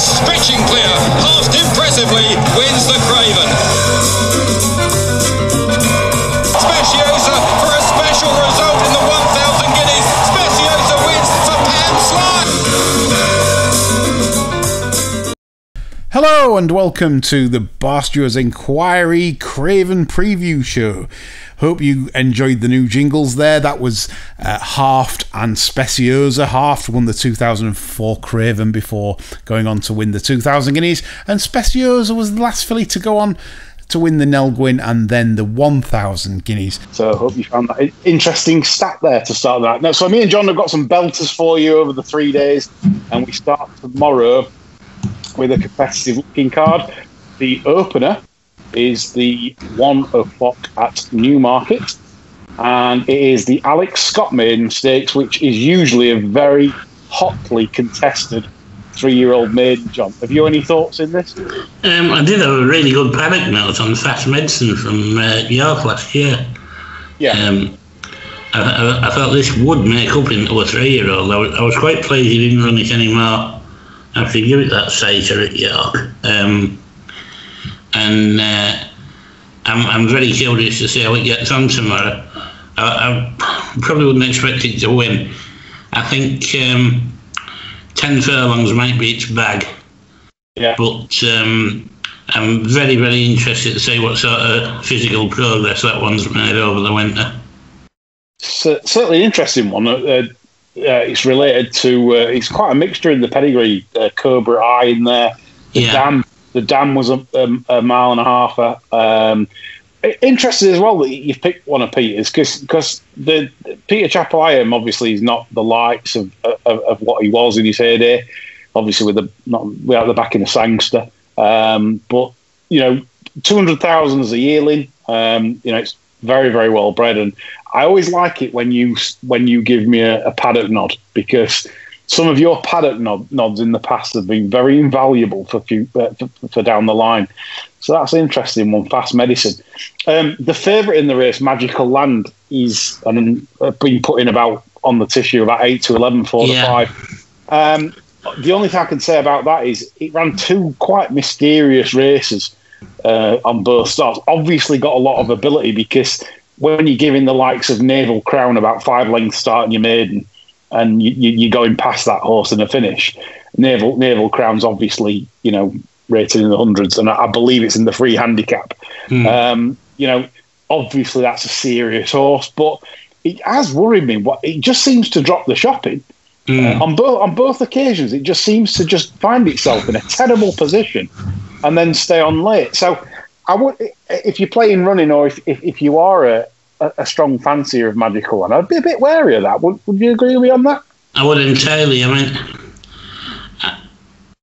stretching clear. Haafhd impressively wins the Craven. And welcome to the Barstewards Inquiry Craven Preview Show. Hope you enjoyed the new jingles there. That was uh, Haafhd and Speciosa. Haafhd won the 2004 Craven before going on to win the 2000 Guineas, and Speciosa was the last filly to go on to win the Nell Gwyn and then the 1000 Guineas. So I hope you found that interesting stat there to start that. Now, so me and John have got some belters for you over the three days, and we start tomorrow with a competitive looking card. The opener is the one o'clock at Newmarket, and it is the Alex Scott Maiden Stakes, which is usually a very hotly contested three-year-old maiden. John, have you any thoughts in this? Um, I did have a really good paddock note on Fast Medicine from uh, York last year. Yeah. Um, I, I, I thought this would make up into a three-year-old. I was, I was quite pleased he didn't run it anymore gave it that satyr at York. Um, and uh, I'm, I'm very curious to see how it gets on tomorrow. I, I probably wouldn't expect it to win. I think um, 10 furlongs might be its bag. Yeah. But um, I'm very, very interested to see what sort of physical progress that one's made over the winter. Cer- certainly an interesting one. Uh, uh, it's related to. Uh, it's quite a mixture in the pedigree. Uh, Cobra Eye in there. The Yeah. dam. The dam was a, a, a mile and a half. uh, Um, interested as well that you've picked one of Peter's because the Peter Chapple-Hyam obviously is not the likes of, of, of what he was in his heyday. Obviously, with the not without the backing of Sangster, um, but you know, two hundred thousand as a yearling. Um, you know, it's very very well bred, and I always like it when you when you give me a, a paddock nod because some of your paddock nod, nods in the past have been very invaluable for, few, uh, for for down the line. So that's an interesting one. Fast medicine. Um, the favourite in the race, Magical Land, is and uh, been put in about on the tissue about eight to 11, four Yeah. to five. Um, the only thing I can say about that is it ran two quite mysterious races uh, on both starts. Obviously, got a lot of ability because when you're giving the likes of Naval Crown about five lengths starting your maiden, and you, you, you're going past that horse in a finish, Naval Naval Crown's obviously you know rated in the hundreds, and I, I believe it's in the free handicap. Um, you know, obviously that's a serious horse, but it has worried me. What it just seems to drop the shopping. Uh, on both on both occasions, it just seems to just find itself in a terrible position and then stay on late. So, I would if you're playing running or if, if, if you are a, a, a strong fancier of Magical One, I'd be a bit wary of that. Would, would you agree with me on that? I would entirely. I mean,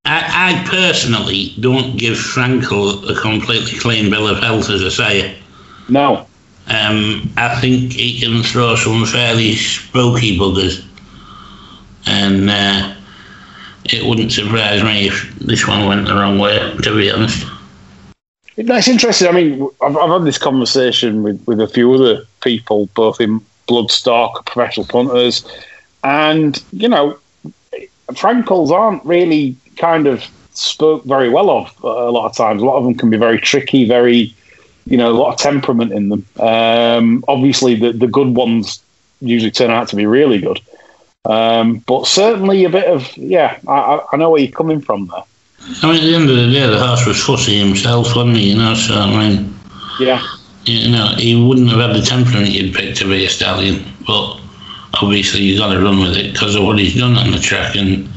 I, I personally don't give Frankel a completely clean bill of health, as I say. No. Um, I think he can throw some fairly spooky buggers, and uh, it wouldn't surprise me if this one went the wrong way. To be honest, that's interesting. I mean, I've, I've had this conversation with, with a few other people, both in Bloodstock, professional punters, and you know, Frankels aren't really kind of spoke very well of uh, a lot of times. A lot of them can be very tricky, very, you know, a lot of temperament in them. Um, obviously, the the good ones usually turn out to be really good, um, but certainly a bit of yeah. I, I- know where you're coming from there. I mean, at the end of the day, the horse was fussy himself, wasn't he? You know, so I mean, Yeah. you know, he wouldn't have had the temperament you'd pick to be a stallion, but obviously you got to run with it because of what he's done on the track, and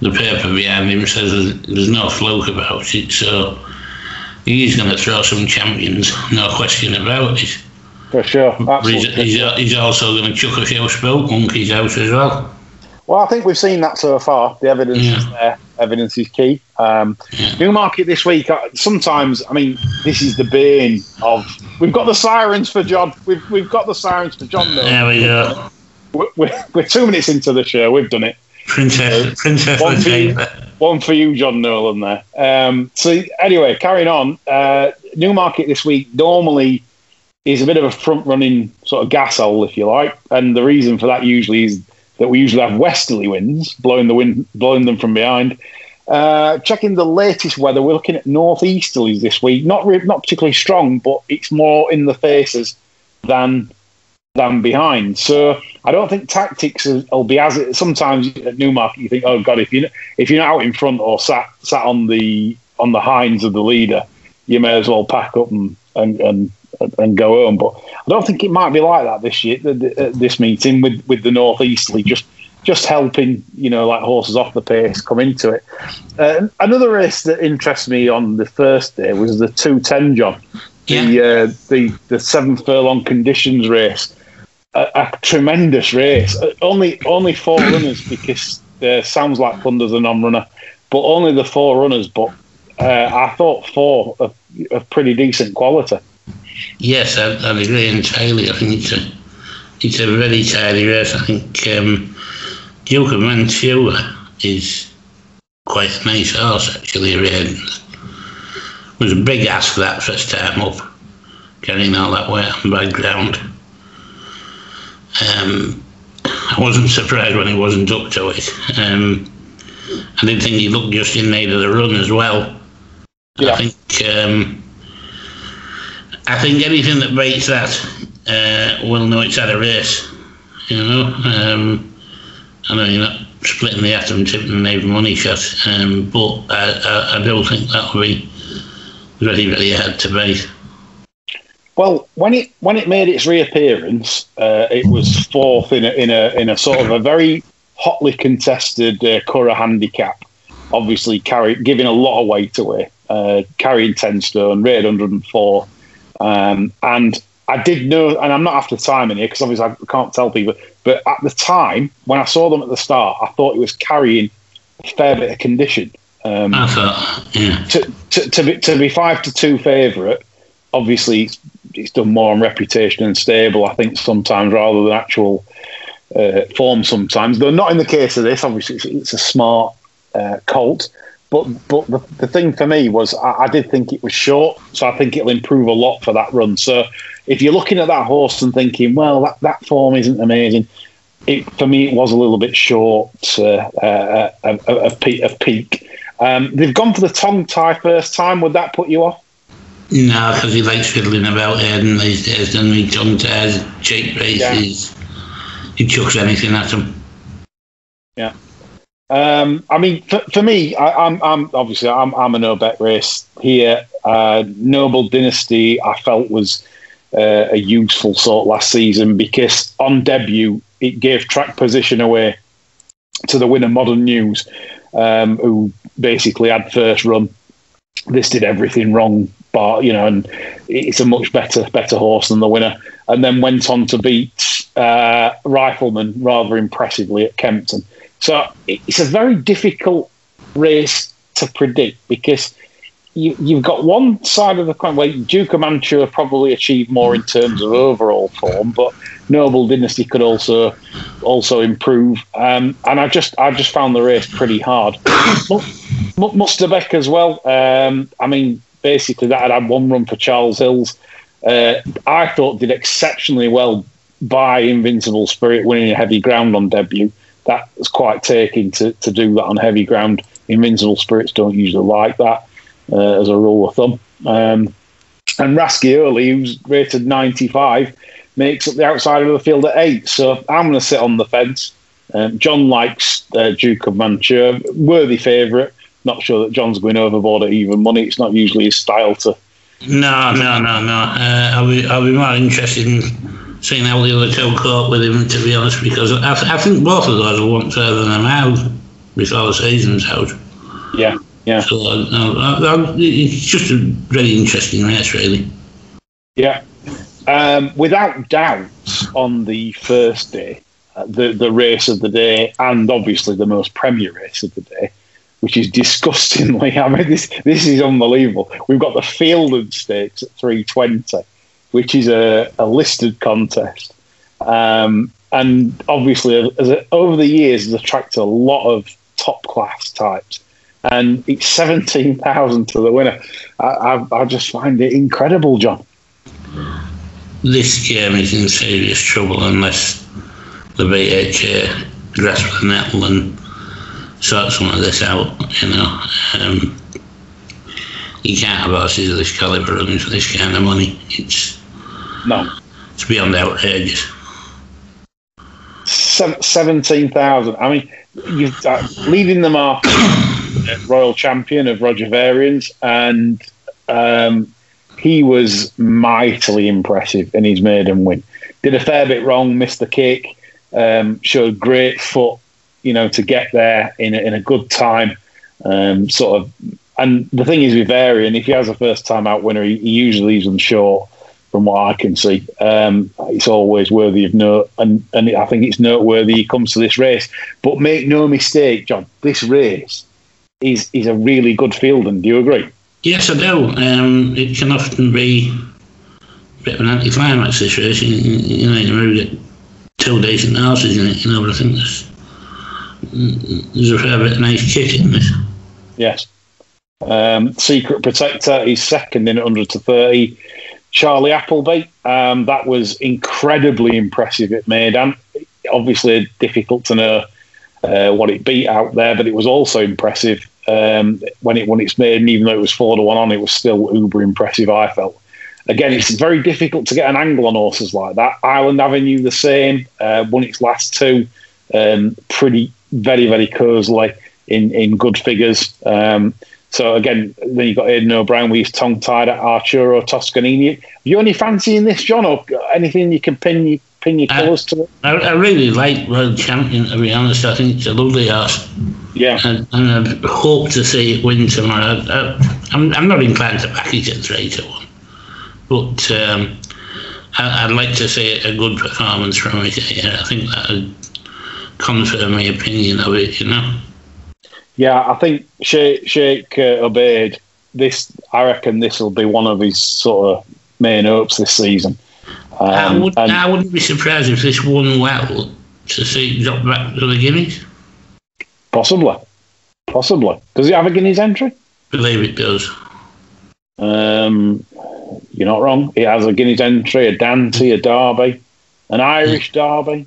the paper behind him says there's, there's no fluke about it. So he's going to throw some champions, no question about it. For sure, he's, absolutely. he's, he's also going to chuck a few spoke monkeys out as well. Well, I think we've seen that so far. The evidence is there. Evidence is key. Um, Newmarket this week. uh, Sometimes, I mean, this is the bane of. We've got the sirens for John. We've we've got the sirens for John. Though. There we go. We're, we're, we're two minutes into the show. We've done it. Princess, Princess One for you, one for you, John Nolan. There. Um, so anyway, carrying on. Uh, Newmarket this week normally is a bit of a front running sort of gas hole, if you like, and the reason for that usually is that we usually have westerly winds blowing the wind, blowing them from behind. Uh, checking the latest weather, we're looking at northeasterlies this week. Not re- not particularly strong, but it's more in the faces than than behind. So I don't think tactics will be as. Sometimes at Newmarket, you think, oh god, if you if you're not out in front or sat sat on the on the hinds of the leader, you may as well pack up and and, and and go home. But I don't think it might be like that this year. This meeting with with the northeasterly just just helping you know like horses off the pace come into it. Uh, another race that interests me on the first day was the two ten John, yeah. the uh, the the seven furlong conditions race. A, a tremendous race. Uh, only only four runners because uh, sounds like Thunder's a non-runner, but only the four runners. But uh, I thought four of, of pretty decent quality. Yes, I, I agree entirely. I think it's a it's a very tidy race. I think um, Duke of Mantua is quite a nice horse actually. It was a big ask for that first time up, getting all that way on background. Um, I wasn't surprised when he wasn't up to it. Um, I didn't think he looked just in need of the run as well. Yeah. I think um, I think anything that breaks that uh, will know it's had a race. You know, um, I know you're not splitting the atom, tipping every money shot, um, but I, I, I don't think that'll be very, very hard to beat. Well, when it when it made its reappearance, uh, it was fourth in a, in a in a sort of a very hotly contested uh, handicap. Obviously, carry, giving a lot of weight away, uh, carrying ten stone, rated 104. Um, and I did know, and I'm not after timing here because obviously I can't tell people, but at the time when I saw them at the start, I thought it was carrying a fair bit of condition. Um, I thought, yeah. To, to, to, be, to be five to two favourite, obviously it's, it's, done more on reputation and stable, I think, sometimes rather than actual uh, form sometimes. Though not in the case of this, obviously it's, it's a smart uh, colt. But but the, the thing for me was I, I, did think it was short, so I think it'll improve a lot for that run. So if you're looking at that horse and thinking, well, that, that form isn't amazing, it, for me it was a little bit short uh, uh, of, of, peak. Of peak. Um, they've gone for the tongue tie first time. Would that put you off? No, because he likes fiddling about Eden these days, doesn't he? Tongue ties, cheap races. Yeah. He chucks anything at him. Yeah. Um, I mean, for, for me, I, am I'm, I'm obviously I'm, I'm a no bet race here. Uh, Noble Dynasty, I felt was uh, a useful sort last season because on debut it gave track position away to the winner, Modern News, um, who basically had first run. This did everything wrong, but you know, and it's a much better better horse than the winner. And then went on to beat uh, Rifleman rather impressively at Kempton. So it's a very difficult race to predict because you, have got one side of the coin where Duke of Mantua probably achieved more in terms of overall form, but Noble Dynasty could also also improve. Um, and I just I just found the race pretty hard. Musterbek as well. Um, I mean, basically that had one run for Charles Hills. Uh, I thought did exceptionally well by Invincible Spirit winning a heavy ground on debut that's quite taking to, to do that on heavy ground. Invincible spirits don't usually like that uh, as a rule of thumb. Um, and early, who's rated 95, makes up the outside of the field at eight. So I'm going to sit on the fence. Um, John likes uh, Duke of Mantua, worthy favourite. Not sure that John's going overboard at even money. It's not usually his style to. No, no, no, no. Uh, I'll be, I'll be more interested in seeing how the other two cope with him, to be honest, because I, I think both of those will want further than out before the season's out. Yeah, yeah. So uh, uh, it's just a very interesting race, really. Yeah. Um, without doubt, on the first day, uh, the the race of the day, and obviously the most premier race of the day, which is disgustingly. I mean, this this is unbelievable. We've got the Feilden Stakes at three twenty which is a, a listed contest. Um, and obviously, a, over the years, has attracted a lot of top class types. and it's seventeen thousand to the winner. I, I, I just find it incredible, John. This game is in serious trouble unless the BHA grasp the nettle and sort some of this out. You know, um, you can't have horses of this calibre running for this kind of money. It's No, outrageous. Se- seventeen thousand. I mean, you uh, leading the market, Royal Champion of Roger Varians, and um, he was mightily impressive in his maiden win. Did a fair bit wrong, missed the kick, um, showed great foot, you know, to get there in a, in a good time. Um, sort of, and the thing is with Varian, if he has a first time out winner, he, he usually leaves them short. From what I can see, um, it's always worthy of note, and, and I think it's noteworthy he comes to this race. But make no mistake, John, this race is is a really good field, and do you agree? Yes, I do. Um, it can often be a bit of an anticlimax this race. You, you know, you really get two decent horses in it, you know, but I think there's, there's a fair bit of nice kick in this. Yes. Um, Secret Protector is second in 100 to 30. Charlie Appleby, um, that was incredibly impressive at Meydan. Obviously, difficult to know uh, what it beat out there, but it was also impressive um, when it won its maiden, even though it was 4 to 1 on, it was still uber impressive, I felt. Again, it's very difficult to get an angle on horses like that. Island Avenue, the same, uh, won its last two, um, pretty, very, very cosily in, in good figures. Um, so again, then you've got Aidan O'Brien with his tongue tied at Arturo Toscanini. You any fancy in this, John, or anything you can pin your pin your colours to? I, I really like World Champion, to be honest. I think it's a lovely horse. Yeah, And, and I hope to see it win tomorrow. I, I'm, I'm not inclined to back it at 3 to 1. But um, I, I'd like to see a good performance from it. Yeah, I think that would confirm my opinion of it, you know. Yeah. I think Sheikh, Sheikh uh, Obaid. This, I reckon, this will be one of his sort of main hopes this season. Um, I, would, and- I wouldn't be surprised if this won well to see drop back to the Guineas. Possibly. Possibly. Does he have a Guineas entry? Believe it does. Um, you're not wrong. He has a Guineas entry, a Dante, a Derby, an Irish Derby.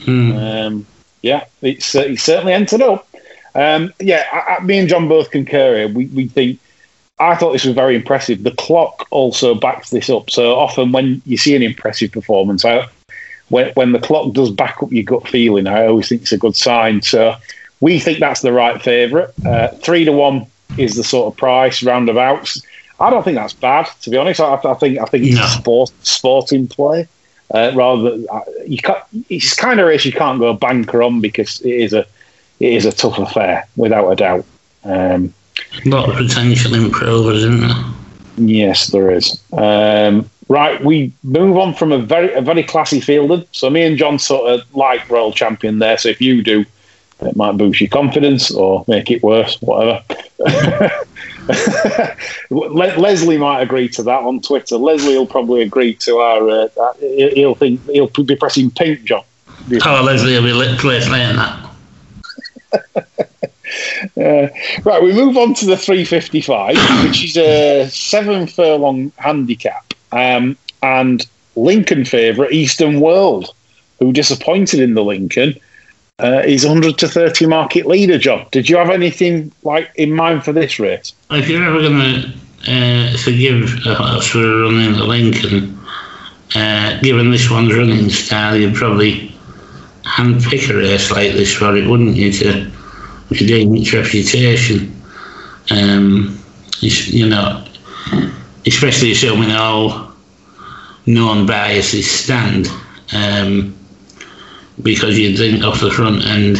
Hmm. Um, yeah, it's uh, he's certainly entered up. Um, yeah, I, I, me and John both concur here. We, we think, I thought this was very impressive. The clock also backs this up. So often when you see an impressive performance, I, when, when the clock does back up your gut feeling, I always think it's a good sign. So we think that's the right favourite. Uh, three to one is the sort of price roundabouts. I don't think that's bad, to be honest. I, I think I think it's No. a sport sporting play uh, rather than uh, you can't. It's kind of race you can't go banker on because it is a it is a tough affair without a doubt. Um, A lot of potential improvers, isn't there? Yes, there is. Um, right, we move on from a very a very classy fielder. So me and John sort of like Royal Champion there. So if you do, it might boost your confidence or make it worse, whatever. Le- Leslie might agree to that on Twitter. Leslie will probably agree to our. Uh. He'll- think he'll be pressing pink, John. Oh, Leslie will be lit place laying that. Uh, right, we move on to the 355, which is a seven furlong handicap. Um, and Lincoln favourite, Eastern World, who disappointed in the Lincoln, uh, is 100 to 30 market leader, John. Did you have anything like in mind for this race? If you're ever going to uh, forgive a horse for running the Lincoln, uh, given this one's running style, you'd probably handpick a race like this for it, wouldn't you, to redeem its reputation? Um, you know, especially assuming all known biases stand, um, because you'd think off the front end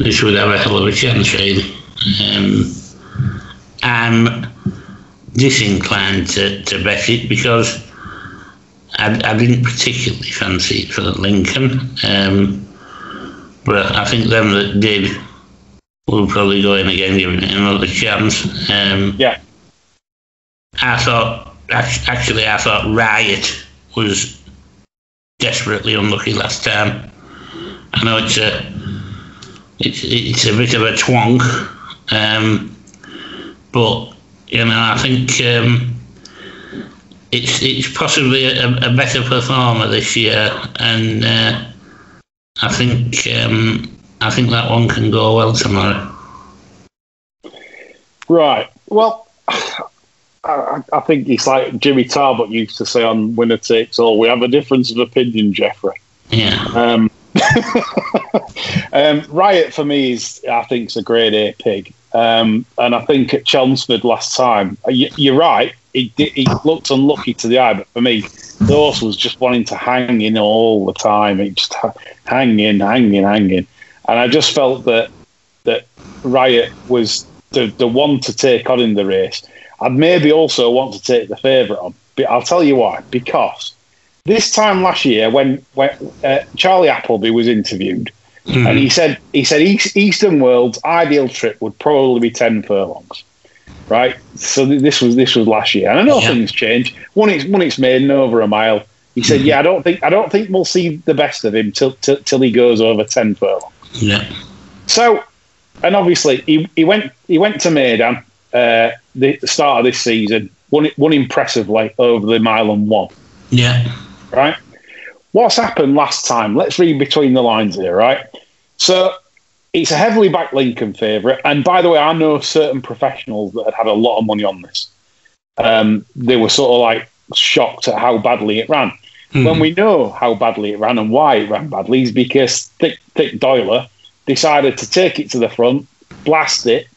this would have a hell of a chance, really. Um, I'm disinclined to, to bet it because I, I didn't particularly fancy it for Lincoln. Um, but I think them that did will probably go in again, giving it another chance. Um, Yeah. I thought, actually, I thought Riot was desperately unlucky last time. I know it's a, it's, it's a bit of a twonk, Um, but you know, I think um, it's it's possibly a, a, better performer this year, and uh, I think um, I think that one can go well tomorrow. Right. Well, I, I think it's like Jimmy Tarbuck used to say on Winner Takes All. We have a difference of opinion, Jeffrey. Yeah. Um, um, Riot for me is, I think, is a grade A pig. Um, and I think at Chelmsford last time, uh, you, are right. He, he looked unlucky to the eye, but for me, the horse was just wanting to hang in all the time. It just hanging, hanging, hanging, and I just felt that that Riot was the the one to take on in the race. I'd maybe also want to take the favourite on, but I'll tell you why. Because this time last year, when when uh, Charlie Appleby was interviewed, mm. and he said he said East, Eastern World's ideal trip would probably be ten furlongs, right? So this was this was last year, and I know yeah. things change. When it's when it's made over a mile, he said, mm "Yeah, I don't think I don't think we'll see the best of him till till, till he goes over ten furlongs." Yeah. So, and obviously he, he went he went to Meydan uh, the start of this season, won won impressively over the mile and one. Yeah. Right. What's happened last time? Let's read between the lines here, right? So it's a heavily backed Lincoln favourite, and by the way, I know certain professionals that had had a lot of money on this. Um, they were sort of like shocked at how badly it ran. Mm. When we know how badly it ran and why it ran badly, is because Thick, Thick Doyler decided to take it to the front, blast it,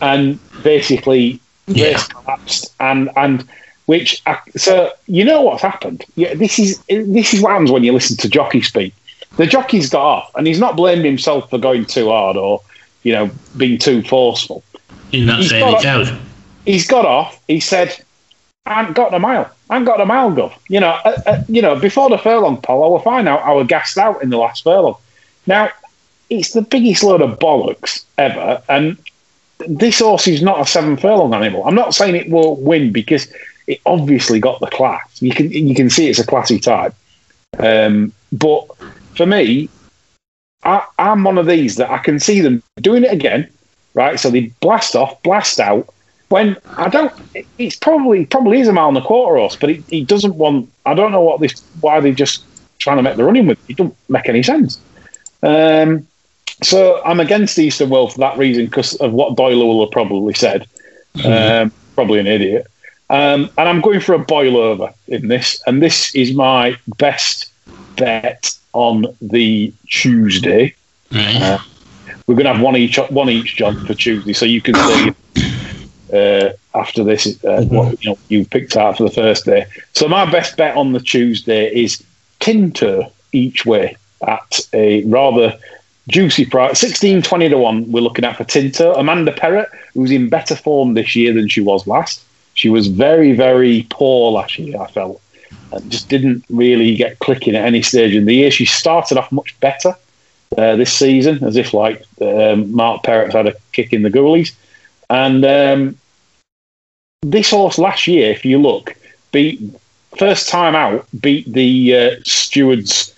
and basically yeah. race collapsed and and which so you know what's happened. Yeah, this is this is what happens when you listen to jockey speak. The jockey's got off, and he's not blaming himself for going too hard or you know being too forceful. He's not he's saying got, He's got off. He said, "I haven't got a mile. I haven't got a mile, Gov." You know, uh, uh, you know, before the furlong poll, I will find out I was gassed out in the last furlong. Now, it's the biggest load of bollocks ever, and this horse is not a seven furlong animal. I'm not saying it won't win because it obviously got the class. You can you can see it's a classy type. Um, but for me, I, I'm one of these that I can see them doing it again, right? So they blast off, blast out. When I don't, it's probably probably is a mile and a quarter horse, but he, he doesn't want. I don't know what this why they just trying to make the running with. It doesn't make any sense. Um, so I'm against Eastern World for that reason because of what Doyler will have probably said. Mm-hmm. Um, probably an idiot. Um, and I'm going for a boil over in this. And this is my best bet on the Tuesday. Right. Uh, we're going to have one each, one each, John, for Tuesday. So you can see uh, after this uh, mm-hmm. what you know you've picked out for the first day. So my best bet on the Tuesday is Tinto each way at a rather juicy price. 16, 20 to 1 we're looking at for Tinto. Amanda Perrett, who's in better form this year than she was last. She was very, very poor last year, I felt. And just didn't really get clicking at any stage in the year. She started off much better uh, this season, as if like um, Mark Perrett's had a kick in the goalies. And um, this horse last year, if you look, beat first time out, beat the uh, Stewards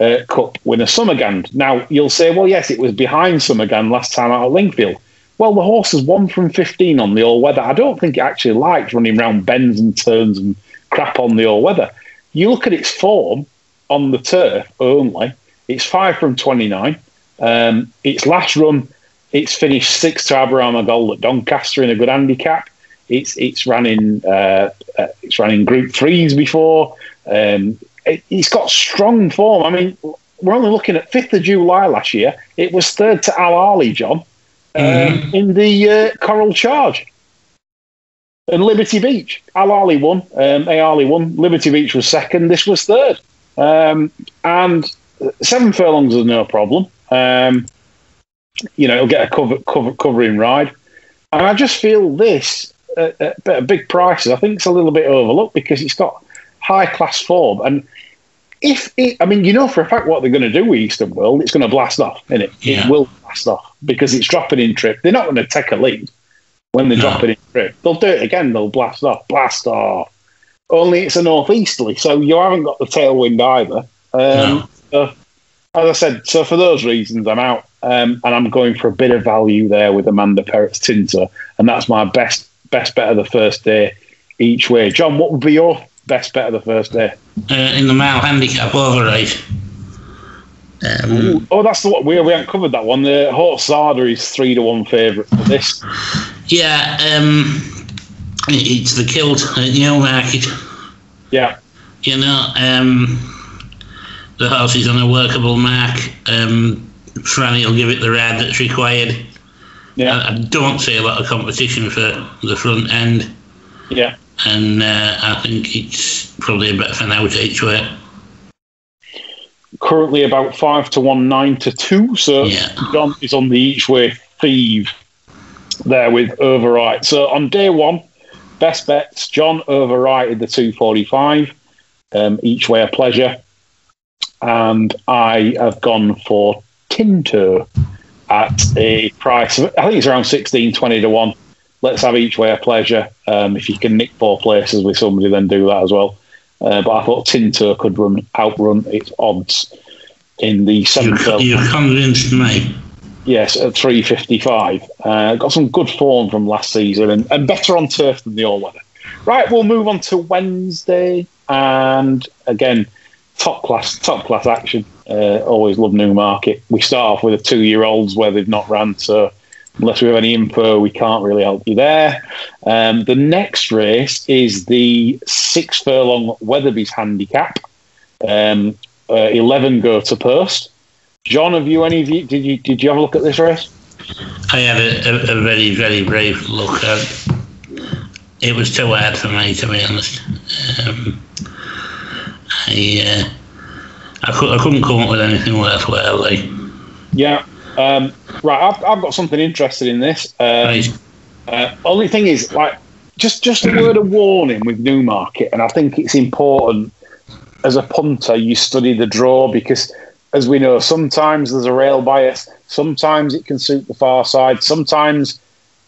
uh, Cup winner Summerghand. Now, you'll say, well, yes, it was behind Summerghand last time out at Lingfield. Well, the horse has won from 15 on the all weather. I don't think it actually likes running around bends and turns and crap on the all weather. You look at its form on the turf only, it's five from 29. Um, its last run, it's finished sixth to Abraham Gold at Doncaster in a good handicap. It's it's ran in uh, uh, it's ran in Group Threes before. Um, he's got strong form. I mean, we're only looking at 5th of July last year. It was third to Al Ali, John, um, mm-hmm. in the uh, Coral Charge. And Liberty Beach. Al Ali won. Um, Ali won. Liberty Beach was second. This was third. Um, and seven furlongs is no problem. Um, you know, it'll get a cover, cover, covering ride. And I just feel this at, at big prices. I think it's a little bit overlooked because it's got high class form. And if it, I mean, you know for a fact what they're going to do with Eastern World, it's going to blast off, and it? Yeah. It will blast off because it's dropping in trip. They're not going to take a lead when they're no. dropping in trip. They'll do it again. They'll blast off, blast off. Only it's a northeasterly, so you haven't got the tailwind either. Um, no. so, as I said, so for those reasons, I'm out. um, and I'm going for a bit of value there with Amanda Perrett's Tinto, and that's my best best bet of the first day each way. John, what would be your best bet of the first day? Uh, in the male handicap over eight. Um, oh, that's the one we, we haven't covered that one. The horse Zarda is three to one favourite for this. Yeah, um, it's the kilt at Newmarket. Yeah, You know, um, the horse is on a workable mark. Um, Franny will give it the rad that's required. Yeah, I, I don't see a lot of competition for the front end, yeah. and uh, I think it's probably a bit for now each way. Currently about five to one, nine to two. So Yeah. John is on the each way thieve there with Overwrite. So on day one, best bets. John overrighted the two forty five. Um, each way a pleasure, and I have gone for Tinto at a price of, I think it's around 16, 20 to 1. Let's have each way a pleasure. Um, if you can nick four places with somebody, then do that as well. Uh, but I thought Tinto could run outrun its odds in the You, seventh. you convinced me. Yes, at 355. Uh, got some good form from last season and, and better on turf than the all weather. Right, we'll move on to Wednesday. And again, top class, top class action. Uh, always love Newmarket. We start off with the two year olds where they've not ran, so unless we have any info, we can't really help you there. Um, the next race is the six furlong Weatherby's handicap. Um, uh, Eleven go to post. John, have you any of you did you did you have a look at this race? I had a, a, a very, very brave look at it. was too hard for me, to be honest. Um, I, uh, I, could, I couldn't come up with anything worthwhile. Like, Yeah. Um, right, I've, I've got something interested in this. Um, right, Uh, only thing is, like, just just a word of warning with Newmarket, and I think it's important as a punter you study the draw because, as we know, sometimes there's a rail bias, sometimes it can suit the far side, sometimes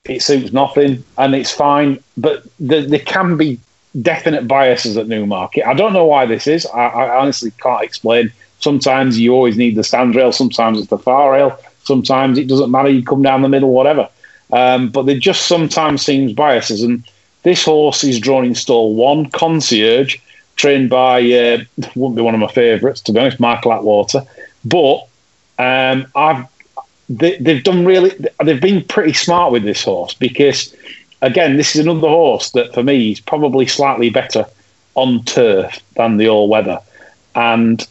it suits nothing, and it's fine. But there, there can be definite biases at Newmarket. I don't know why this is. I, I honestly can't explain. Sometimes you always need the stand rail, sometimes it's the far rail, sometimes it doesn't matter. You come down the middle, whatever. Um, but there just sometimes seems biases. And this horse is drawn in stall one, Concierge, trained by, uh, wouldn't be one of my favourites, to be honest, Michael Attwater. But um, I've they, they've done really, they've been pretty smart with this horse because, again, this is another horse that for me is probably slightly better on turf than the all weather. And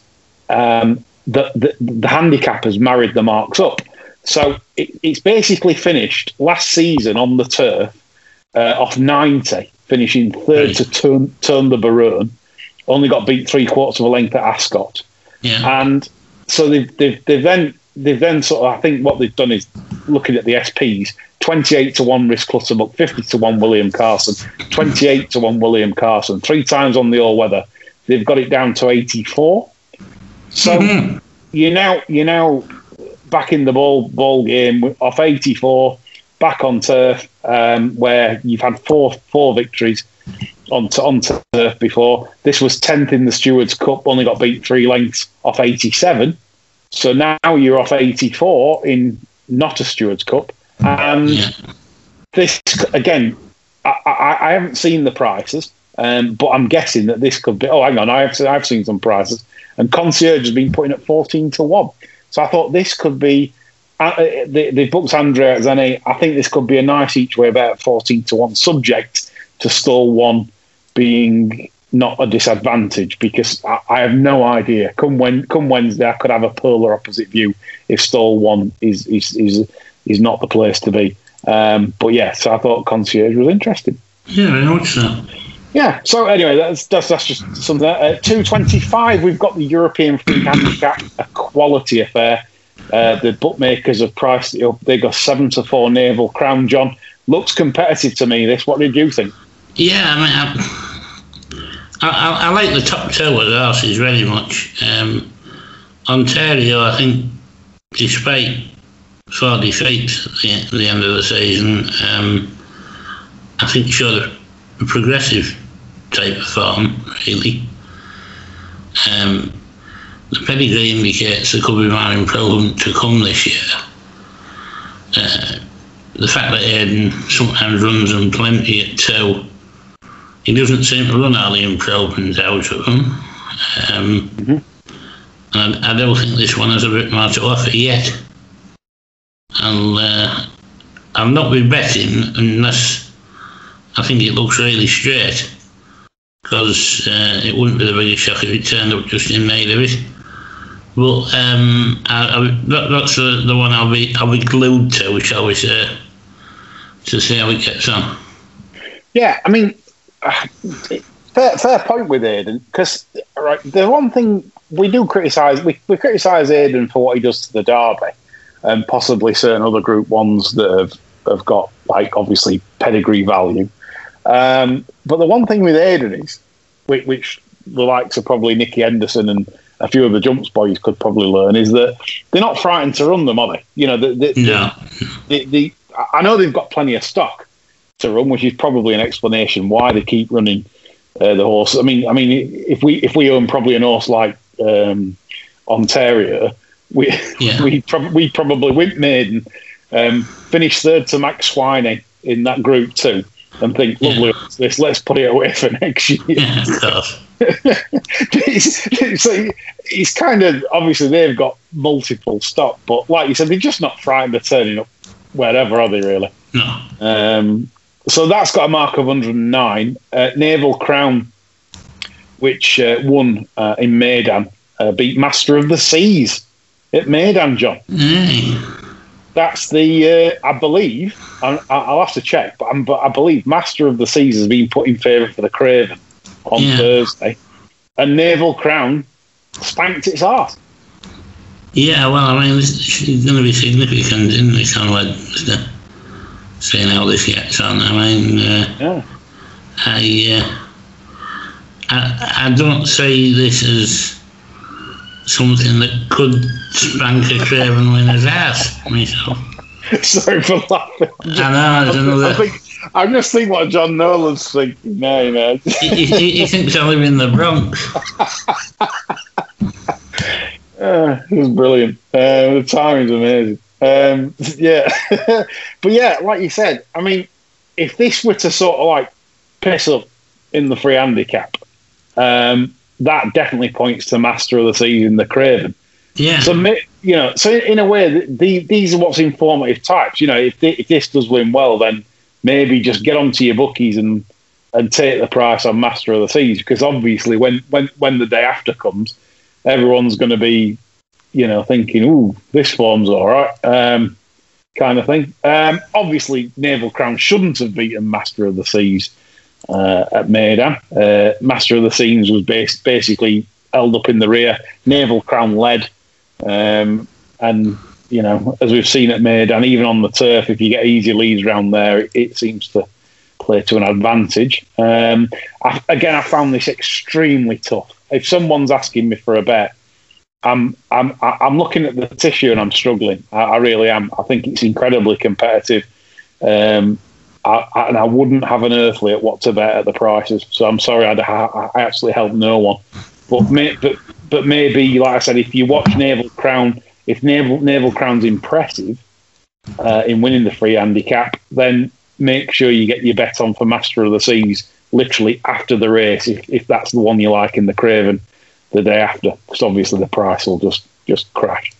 um, the, the, the handicap has married the marks up. So it, it's basically finished last season on the turf uh, off 90, finishing third Right. to turn, Tone the Barone. Only got beat three quarters of a length at Ascot. yeah. And so they've, they've, they've then they've then sort of I think what they've done is looking at the SPs, twenty eight to one Rhys Clutterbuck, fifty to one William Carson, twenty eight to one William Carson, three times on the all weather. They've got it down to eighty four. So Mhm. you're now you're now back in the ball ball game off eighty four, back on turf, um, where you've had four four victories on t- on turf before. This was tenth in the Stewards Cup, only got beat three lengths off eighty seven. So now you're off eighty four in not a Stewards Cup, and yeah. this again. I, I, I haven't seen the prices, um, but I'm guessing that this could be. Oh, hang on, I've I've seen some prices, and Concierge has been putting at fourteen to one. So I thought this could be. Uh, they, they booked Andrea Atzeni. I think this could be a nice each way about fourteen to one, subject to stall one being not a disadvantage because I, I have no idea. Come when come Wednesday, I could have a polar opposite view if stall one is is is, is not the place to be. Um, but yeah, so I thought concierge was interesting. Yeah, very much so. Yeah. So anyway, that's that's, that's just something. At two twenty five, we've got the European Free Handicap, a quality affair. Uh, the bookmakers have priced it up. They got seven to four Naval Crown. John looks competitive to me. This. What did you think? Yeah, I mean, I, I, I like the top two of the horses very much. Um, Ontario, I think, despite four defeats at the, the end of the season, um, I think showed a, a progressive type of form, really. Um, the pedigree indicates there could be more improvement to come this year. uh, the fact that Aidan sometimes runs them plenty at two, he doesn't seem to run all the improvements out of them. Um, mm-hmm. And I, I, don't think this one has a bit more to offer yet. And uh, I'll not be betting unless I think it looks really straight. Because uh, it wouldn't be the biggest shock if it turned up just in made of it. But um, I, I, that, that's the, the one I'll be I'll be glued to, shall we say, to see how it gets on. Yeah, I mean, fair, fair point with Aidan because right, the one thing we do criticise we, we criticise Aidan for what he does to the derby, and possibly certain other Group Ones that have have got like obviously pedigree value. Um, but the one thing with Aidan is, which, which the likes of probably Nicky Henderson and a few of the jumps boys could probably learn is that they're not frightened to run them, are they? You know, the, the, the, the, I know they've got plenty of stock to run, which is probably an explanation why they keep running uh, the horse. I mean, I mean, if we if we own probably an horse like um, Ontario, we yeah. we prob- we probably win maiden, um, finish third to Mac Swiney in that group too, and think, lovely, yeah. this let's put it away for next year. Yeah, so it's, kind of obviously they've got multiple stock, but like you said, they're just not frightened of turning up wherever, are they really? No. Um, so that's got a mark of 109. Uh, Naval Crown, which uh, won uh, in Meydan, uh, beat Master of the Seas at Meydan, John. Mm. That's the, uh, I believe, I, will have to check, but, but, i believe Master of the Seas has been put in favour for the Craven on yeah. Thursday, and Naval Crown spanked its ass. Yeah, well, I mean, she's going to be significant in of like seeing how this gets on. I mean, uh, yeah. I, uh, I, I don't see this as something that could spank a Craven winner's ass myself. Sorry for laughing. I know, it's another. I think, I'm just thinking what John Nolan's thinking now, you know. he, he, he thinks I live in the Bronx. uh, it was brilliant. Uh, the timing's amazing. Um, yeah. but yeah, like you said, I mean, if this were to sort of like piss up in the free handicap, um, that definitely points to Master of the Seas, the Craven. Yeah. So, you know, so in a way, the, these are what's informative types. You know, if, if this does win well, then maybe just get onto your bookies and and take the price on Master of the Seas because obviously when when when the day after comes, everyone's going to be, you know, thinking, "Ooh, this form's all right," um, kind of thing. Um, obviously, Naval Crown shouldn't have beaten Master of the Seas at Meydan. Uh, Master of the Seas was bas- basically held up in the rear. Naval Crown led, um, and you know, as we've seen at Meydan, even on the turf, if you get easy leads around there, it, it seems to play to an advantage. Um, I, again, I found this extremely tough. If someone's asking me for a bet, I'm I'm I'm looking at the tissue and I'm struggling. I, I really am. I think it's incredibly competitive, um, I, I, and I wouldn't have an earthly at what to bet at the prices. So I'm sorry, I'd, I, actually helped no one. But may, but but maybe, like I said, if you watch Naval Crown if Naval, Naval Crown's impressive uh, in winning the free handicap, then make sure you get your bet on for Master of the Seas literally after the race, if, if that's the one you like in the Craven the day after, because obviously the price will just, just crash.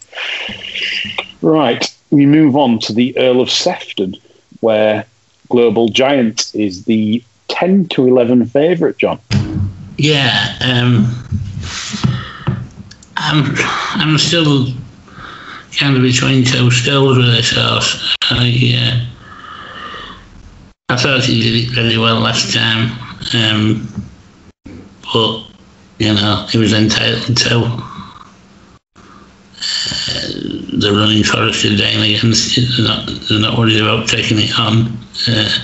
Right, we move on to the Earl of Sefton, where Global Giant is the 10 to 11 favourite, John. Yeah, um, I'm, I'm still kind of between two stools with this horse. I, uh, I thought he did it well last time, um, but you know he was entitled to the running Forester Dane against it. They're not, they're not worried about taking it on. Uh,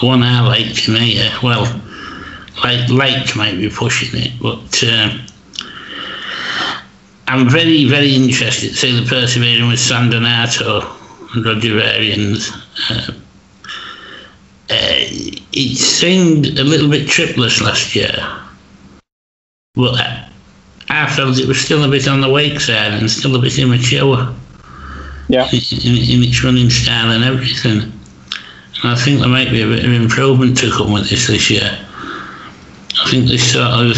the one I like to me, uh, well, like like might be pushing it, but. Uh, I'm very, very interested see the persevering with San Donato and Roger Varians. Uh, uh, it seemed a little bit tripless last year, but I, felt it was still a bit on the wake side and still a bit immature. Yeah. in, in its running style and everything. And I think there might be a bit of improvement to come with this this year. I think this sort of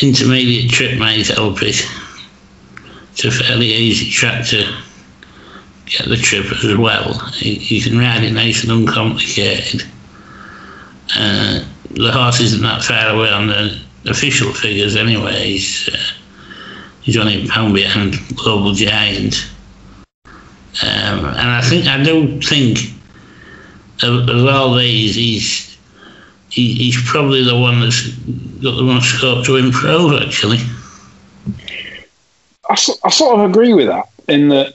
intermediate trip might help it. It's a fairly easy track to get the trip as well. You, you can ride it nice and uncomplicated. Uh, the horse isn't that far away on the official figures anyway. He's, uh, he's only a pound behind Global Giant. Um, and I think I don't think of, of all these, he's he, he's probably the one that's got the most scope to improve. Actually, I, I sort of agree with that in that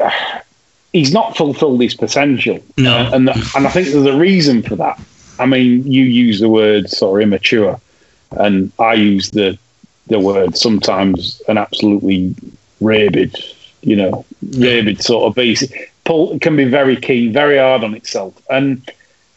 uh, he's not fulfilled his potential. No. Uh, and and I think there's a reason for that. I mean, you use the word sort of immature, and I use the the word sometimes an absolutely rabid, you know, rabid sort of beast. Pull can be very keen, very hard on itself, and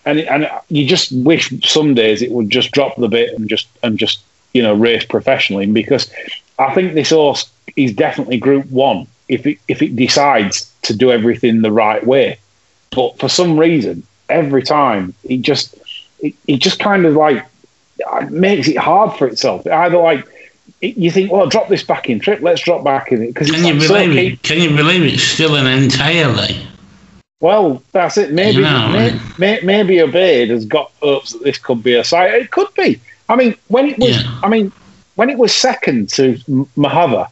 and and you just wish some days it would just drop the bit and just and just you know race professionally. Because I think this horse is definitely Group One if it if it decides to do everything the right way, but for some reason every time it just it, it just kind of like makes it hard for itself. Either like you think, well, drop this back in trip, let's drop back in it because can you believe it? Can you believe it's still an entirely? Well, that's it. Maybe No. may, may, maybe Obaid has got hopes that this could be a site. It could be. I mean, when it was, Yeah. I mean, when it was second to Mahava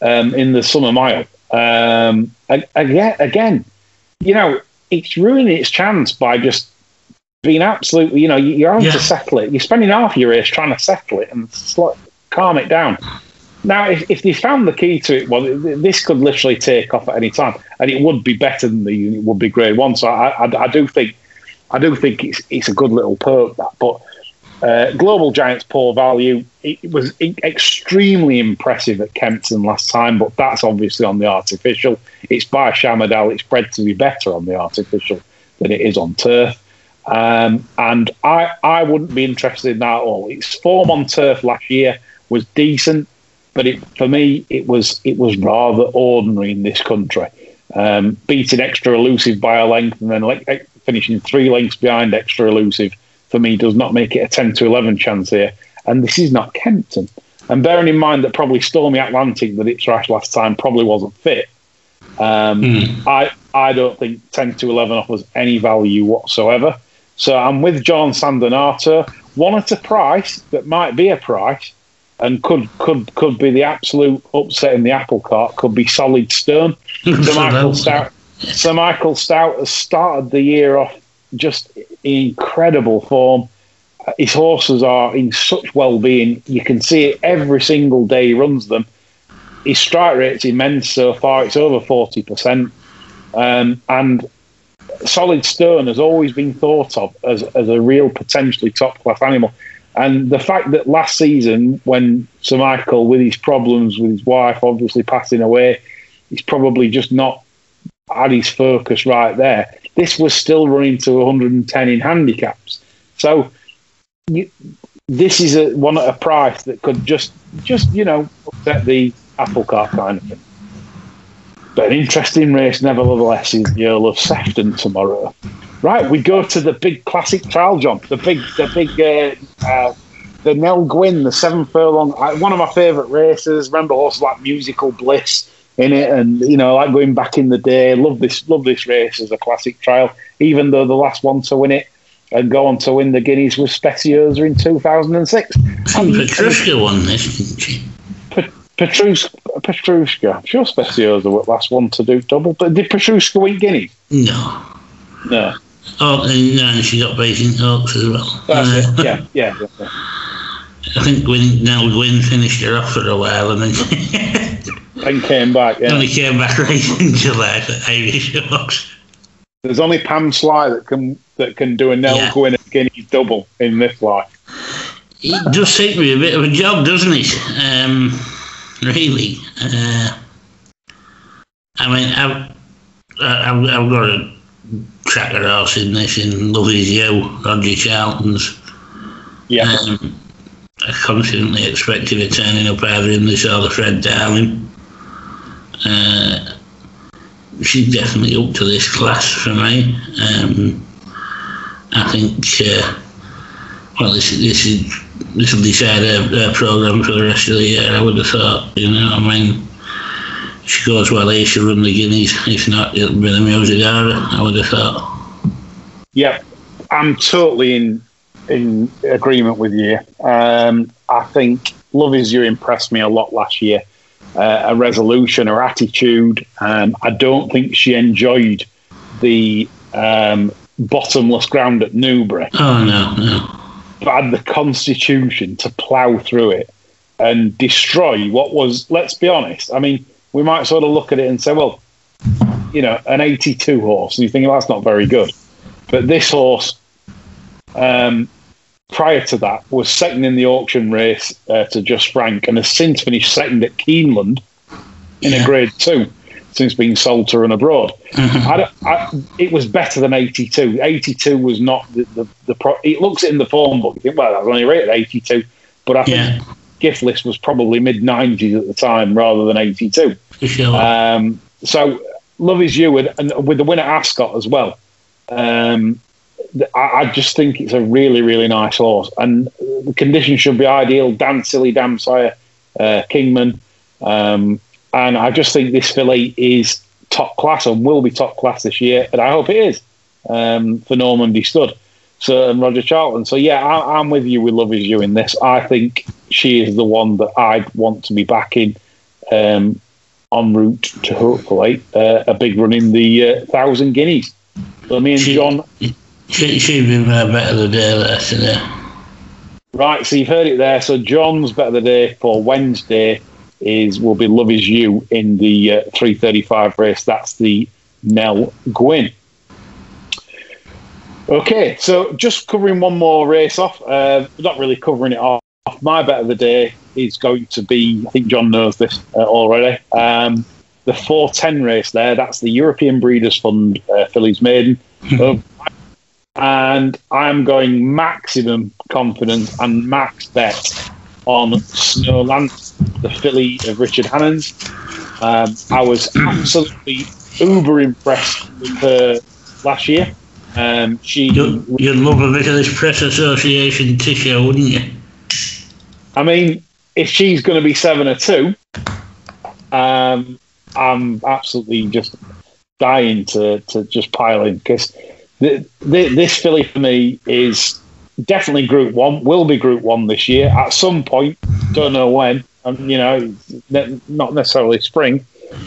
um, in the Summer Mile, um, again, again, you know, it's ruining its chance by just being absolutely, you know, you- you're having Yeah. to settle it. You're spending half your race trying to settle it and sl- calm it down. Now, if, if they found the key to it, well, this could literally take off at any time, and it would be better than the unit would be Grade One. So I, I, I do think, I do think it's it's a good little perk that. But uh, Global Giants poor value. It was extremely impressive at Kempton last time, but that's obviously on the artificial. It's by Shamardal. It's bred to be better on the artificial than it is on turf. Um, and I, I wouldn't be interested in that at all. Its form on turf last year was decent, but it, for me, it was it was rather ordinary in this country. Um, beating extra elusive by a length and then like, finishing three lengths behind extra elusive for me does not make it a 10 to 11 chance here. And this is not Kempton. And bearing in mind that probably Stormy Atlantic that it thrashed last time probably wasn't fit. Um, I I don't think 10 to 11 offers any value whatsoever. So I'm with John Sandonato. One at a price that might be a price and could could could be the absolute upset in the apple cart. Could be solid stone. Sir Michael Stoute. Sir Michael Stoute has started the year off just in incredible form. Uh, His horses are in such well-being. You can see it every single day he runs them. His strike rate's immense so far. It's over forty percent, um, and Solid Stone has always been thought of as, as a real potentially top class animal. And the fact that last season, when Sir Michael, with his problems with his wife obviously passing away, he's probably just not had his focus right there. This was still running to 110 in handicaps. So you, this is a, one at a price that could just, just you know, upset the apple cart kind of thing. But an interesting race, nevertheless, is the Earl of Sefton tomorrow. Right, we go to the big classic trial jump, the big, the big, uh, uh, the Nell Gwyn, the seven furlong, uh, one of my favourite races. Remember horses like Musical Bliss in it, and you know, like going back in the day. Love this, love this race as a classic trial. Even though the last one to win it and go on to win the Guineas was Speciosa in 2006. I think Petrushka won this, didn't she? Petrushka, Petrushka, I'm sure Speciosa was the last one to do double, but did Petrushka win Guinea? No. No. Oh, and, she got Beijing Hawks as well. That's Uh, it. Yeah, yeah. yeah. I think Gwyn, now Gwyn finished her off for a while and then And came back. Yeah. only came back right in July for Irish Oaks. There's only Pam Sly that can that can do a Nell Yeah. Gwyn and Guineas double in this life. It does take me a bit of a job, doesn't it? Um, really. Uh, I mean, I've, I've, I've got a tracker horse in this in Love Is You, Roger Charlton's. Yeah. Um, I constantly expected it turning up either in this or the Fred Darling. Uh, she's definitely up to this class for me. Um, I think, uh, well, this, this is this will decide her, her programme for the rest of the year. I would have thought, you know, I mean, if she goes well here, she'll run the Guineas. If not, it'll be the Musidora, I would have thought. Yep, I'm totally in in agreement with you. Um, I think Love Is You impressed me a lot last year. Uh, a resolution, her attitude. Um, I don't think she enjoyed the um, bottomless ground at Newbury. Oh, no, no. Had the constitution to plough through it and destroy what was, let's be honest, I mean, we might sort of look at it and say, well, you know, an 82 horse, and you think, well, that's not very good. But this horse um, prior to that was second in the auction race uh, to Just Frank and has since finished second at Keeneland in Yeah. a grade two since being sold to run abroad. Mm-hmm. I don't- I- it was better than 82. 82 was not the, the, the pro- it looks in the form book. You think, well, that's only rated 82, but I think Yeah, gift list was probably mid 90s at the time rather than 82. for sure. Um, so love is you, and, and with the winner Ascot as well. Um, I, I just think it's a really, really nice horse, and the conditions should be ideal. Dan Silly, Dam Sire, uh, Kingman, um, and I just think this filly is top class and will be top class this year, and I hope it is um, for Normandy Stud. So and Roger Charlton. So yeah, I, I'm with you. We love is you in this. I think she is the one that I'd want to be backing. Um, en route to hopefully uh, a big run in the uh, thousand guineas. So me and She- John, she, she'd be my better the day that today. right? So you've heard it there. So John's better the day for Wednesday is will be Love Is You in the uh, 335 race. That's the Nell Gwyn. Okay, so just covering one more race off. Uh, not really covering it off. My bet of the day is going to be. I think John knows this uh, already. Um, the 410 race there. That's the European Breeders' Fund uh, Fillies Maiden. Uh, and I'm going maximum confidence and max bet on Snow Lantern, the filly of Richard Hannons. Um, I was absolutely uber impressed with her last year. Um, she, You'd, you'd love a bit of this press association tissue, wouldn't you? I mean, if she's going to be seven or two, um, I'm absolutely just dying to, to just pile in because the, the, this filly for me is definitely Group One. Will be Group One this year at some point. Don't know when. Um, you know, ne- not necessarily spring.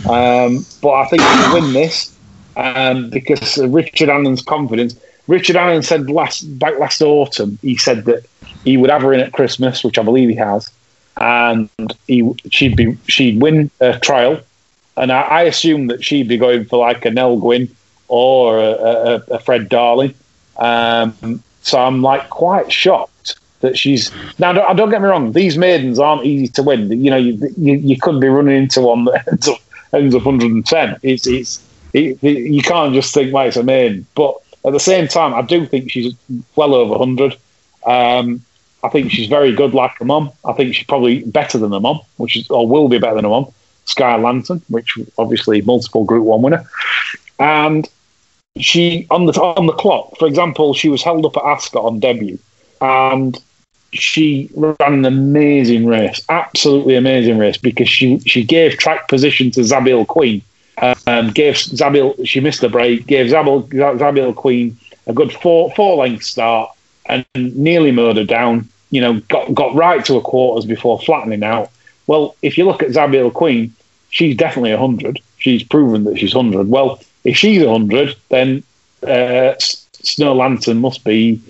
Um, but I think she'll win this um, because Richard Hannon's confidence. Richard Hannon said last back last autumn. He said that he would have her in at Christmas, which I believe he has, and he she'd be she'd win a trial, and I, I assume that she'd be going for like a Nell Gwyn or a, a, a Fred Darling. Um, so I'm like quite shocked that she's now. Don't, don't get me wrong; these maidens aren't easy to win. You know, you you, you could be running into one that ends up ends up 110. It's it's it, it, you can't just think well it's a maiden, but at the same time, I do think she's well over 100. Um, I think she's very good, like her mum. I think she's probably better than her mum, which is or will be better than her mum. Sky Lantern, which obviously multiple Group One winner, and she on the on the clock. For example, she was held up at Ascot on debut, and she ran an amazing race, absolutely amazing race because she she gave track position to Zabeel Queen, um, gave Zabeel she missed the break, gave Zabeel Queen a good four four length start and nearly her down. You know, got got right to a quarters before flattening out. Well, if you look at Zabeel Queen, she's definitely hundred. She's proven that she's hundred. Well, if she's hundred, then uh, Snow Lantern must be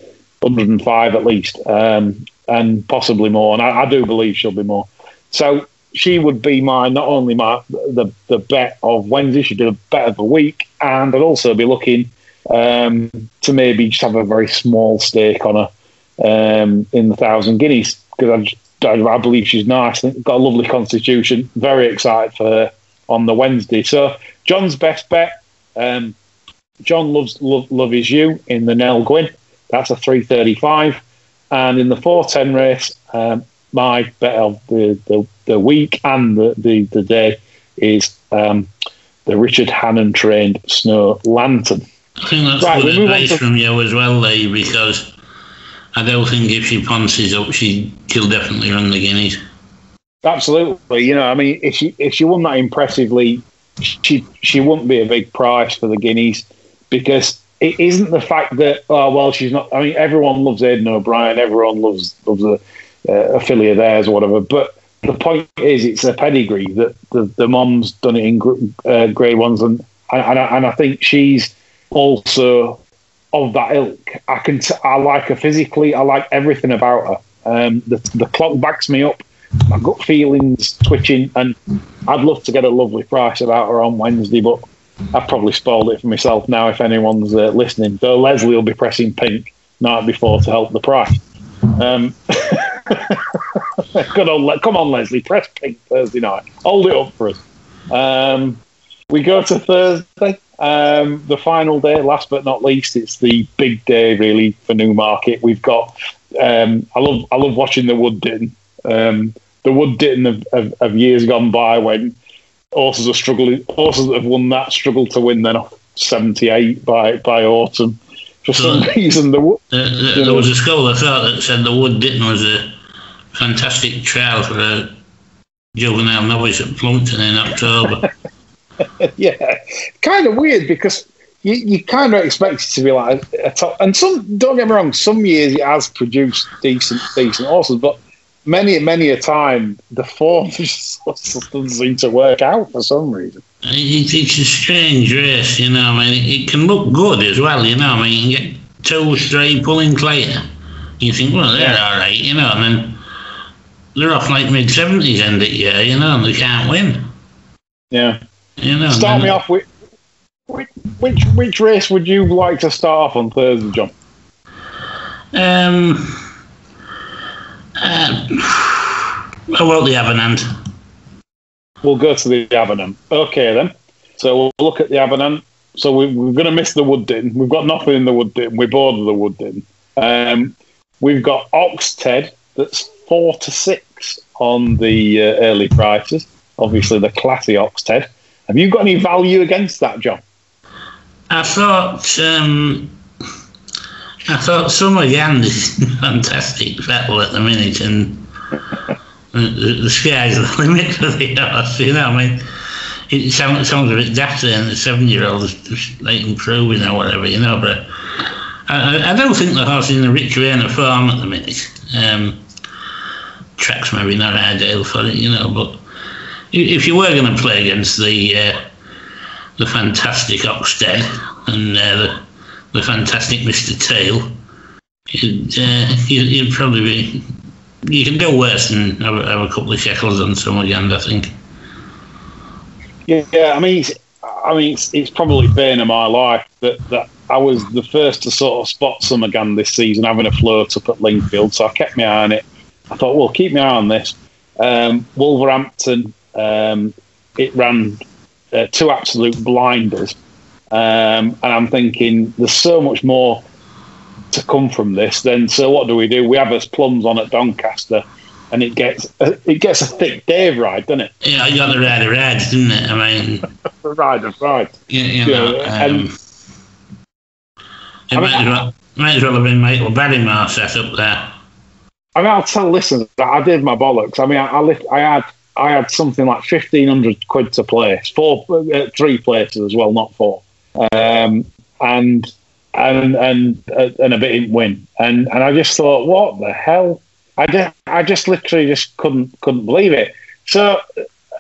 105 at least, um, and possibly more. And I, I do believe she'll be more. So she would be my not only my the the bet of Wednesday. She'd do a bet of the week, and I'd also be looking um, to maybe just have a very small stake on her um, in the thousand guineas because I, I, I believe she's nice. Got a lovely constitution. Very excited for her on the Wednesday. So John's best bet. Um, John loves love, love is you in the Nell Gwyn. That's a three thirty five, and in the four ten race, um, my bet of the, the, the week and the, the, the day is um, the Richard Hannon trained Snow Lantern. I think that's Right, good we move on advice to- from you as well, Lee, because I don't think if she ponces up, she, she'll definitely run the Guineas. Absolutely, you know, I mean, if she if she won that impressively, she she wouldn't be a big price for the Guineas because it isn't the fact that oh well she's not. I mean, everyone loves Aidan O'Brien, everyone loves loves a, uh, a filly of theirs or whatever, but the point is it's a pedigree that the, the mom's done it in gr- uh, grey ones, and and I, and I think she's also of that ilk. I can t- I like her physically. I like everything about her. Um, the the clock backs me up. My gut feelings twitching, and I'd love to get a lovely price about her on Wednesday, but I've probably spoiled it for myself now. If anyone's uh, listening, though, Leslie will be pressing pink night before to help the price. Um, come on, Leslie, press pink Thursday night. Hold it up for us. Um, we go to Thursday, um, the final day. Last but not least, it's the big day really for Newmarket. We've got. Um, I love I love watching the Wood Ditton. Um, the Wood Ditton of, of, of years gone by when horses are struggling. Horses that have won that struggle to win then off seventy eight by by autumn. For some reason, the Wo- There, there, was a school of thought that said the Wood Ditton was a fantastic trial for a juvenile novice at Plumpton in October. yeah, kind of weird because you, you kind of expect it to be like a top. And some, don't get me wrong, some years it has produced decent, decent horses, but many, many a time the form just doesn't seem to work out for some reason. It, it's a strange race, you know. I mean, it, can look good as well, you know. I mean, you can get two straight pulling clear. You think, well, they're Yeah. all right, you know, and then they're off like mid seventies end of year, you know, and they can't win, Yeah. you know. Start me off with. Which, which which race would you like to start off on Thursday, John? Um, uh, I want the Abernant. We'll go to the Abernant. Okay, then. So we'll look at the Abernant. So we, we're going to miss the Wood Ditton. We've got nothing in the Wood Ditton. We're bored of the Wood Ditton. Um, we've got Oxted that's four to six on the uh, early prices. Obviously, the classy Oxted. Have you got any value against that, John? I thought, um, I thought Summerghand is fantastic battle at the minute, and the, the, the sky's the limit for the horse. You know, I mean, it sounds, sounds a bit daft and the seven-year-old is just like improving or whatever, you know. But I, I- don't think the horse is in a rich vein of form at the minute. Um, tracks maybe not ideal for it, you know. But if you were going to play against the uh, the fantastic Oxted and uh, the, the fantastic Mr. Tail, you'd, uh, you'd, you'd probably be. You can do worse than have, a- have a couple of shekels on Summerghand, I think. Yeah. I mean, I mean, it's, it's probably bane of my life that, that I was the first to sort of spot Summerghand this season, having a float up at Lingfield. So I kept my eye on it. I thought, well, keep my eye on this. Um, Wolverhampton, um, it ran uh, two absolute blinders, um, and I'm thinking there's so much more to come from this. Then, so what do we do? We have us plums on at Doncaster, and it gets uh, it gets a thick day ride, doesn't it? Yeah, I got the ride of rides, didn't it? I mean, Ride and ride. you, you know, Yeah, um, and- it I might, mean, as well, might as well have been Michael Barrymore set up there. I mean, I'll tell listeners that I did my bollocks. I mean, I, I, lift, I had I had something like fifteen hundred quid to place, four, uh, three places as well, not four, um, and and and uh, and a bit in win, and and I just thought, what the hell? I just I just literally just couldn't couldn't believe it. So,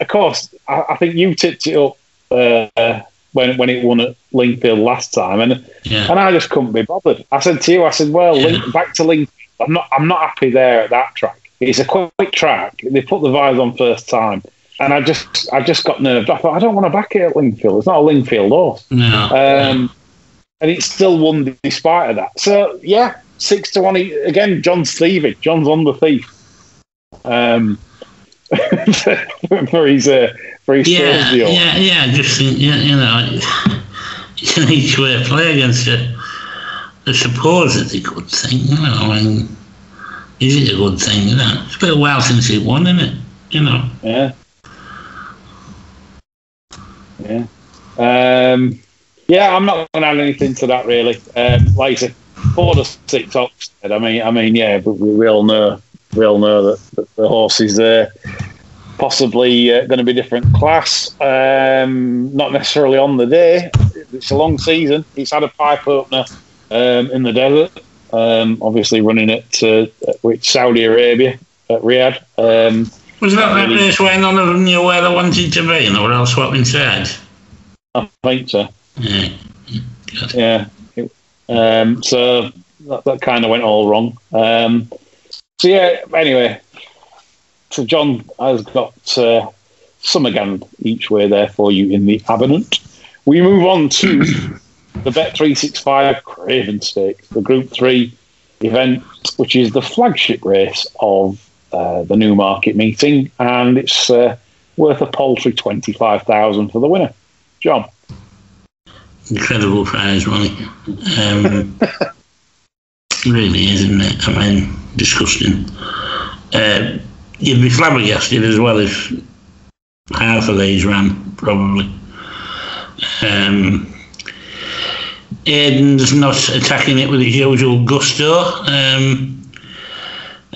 of course, I, I think you tipped it up uh, when when it won at Lingfield last time, and Yeah. and I just couldn't be bothered. I said to you, I said, well, link, back to Link. I'm not, I'm not happy there at that track. It's a quick track. They put the vibes on first time, and I just, I just got nerved. I thought, I don't want to back it at Lingfield. It's not a Lingfield horse, No. um, and it still won despite of that. So yeah, six to one again. John's thieving. John's on the thief. Um, for his uh, for his yeah, yeah, yeah. Just you, you know, it's an each way play against a, a supposedly good thing. You know, I mean, is it a good thing? You know, it's been a while since he won, isn't it? You know, Yeah. Yeah. Um, yeah, I'm not going to add anything to that really. Um, like I said, four to six Oxted. I mean, I mean, yeah, but we, all know, we all know that, that the horse is there. Possibly uh, going to be different class. Um, not necessarily on the day. It's a long season. It's had a pipe opener um, in the desert. Um, obviously, running it uh, with Saudi Arabia at Riyadh. Was that that race where none of them knew where they wanted to be and they were all swapping sides? I think so. Yeah. Good. Yeah. Um, so that, that kind of went all wrong. Um, so yeah. Anyway, so John has got uh, Summerghand each way there for you in the Abernant. We move on to the Bet three six five Craven Stakes, the Group Three event, which is the flagship race of uh, the Newmarket meeting, and it's uh, worth a paltry twenty five thousand for the winner. John. Incredible prize money. Um, really is, isn't it? I mean, disgusting. Uh, you'd be flabbergasted as well if half of these ran, probably. Um, Aiden's not attacking it with his usual gusto. Um,